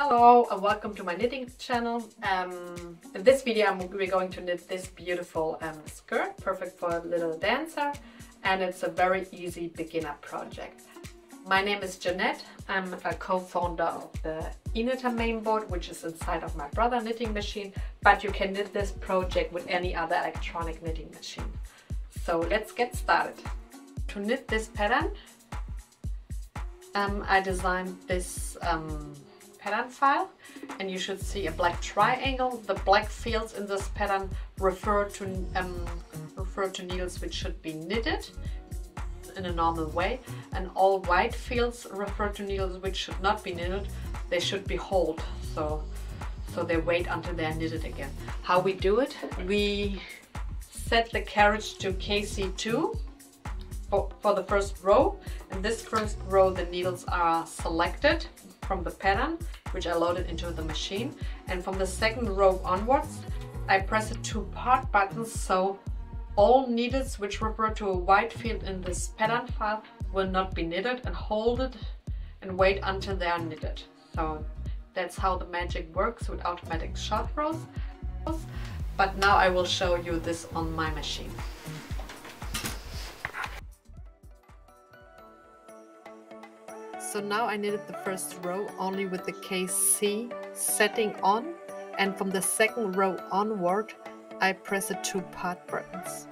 Hello and welcome to my knitting channel. Um, in this video I'm, we're going to knit this beautiful um, skirt, perfect for a little dancer and it's a very easy beginner project. My name is Jeanette, I'm a co-founder of the eKnitter mainboard which is inside of my brother knitting machine but you can knit this project with any other electronic knitting machine. So let's get started. To knit this pattern um, I designed this um, pattern file and you should see a black triangle. The black fields in this pattern refer to, um, refer to needles which should be knitted in a normal way and all white fields refer to needles which should not be knitted. They should be holed so, so they wait until they're knitted again. How we do it? We set the carriage to KC2 for, for the first row. In this first row the needles are selected from the pattern which I loaded into the machine and from the second row onwards I press the two part buttons so all needles which refer to a white field in this pattern file will not be knitted and hold it and wait until they are knitted. So that's how the magic works with automatic short rows. But now I will show you this on my machine. So now I knitted the first row only with the KC setting on and from the second row onward I press the two part buttons.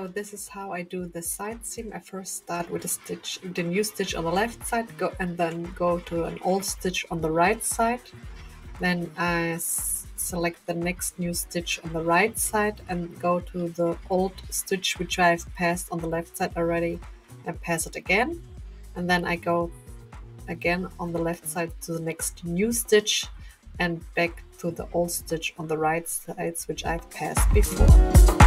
So this is how I do the side seam. I first start with a stitch, the new stitch on the left side, go and then go to an old stitch on the right side. Then I select the next new stitch on the right side and go to the old stitch which I've passed on the left side already and pass it again. And then I go again on the left side to the next new stitch and back to the old stitch on the right sides which I've passed before.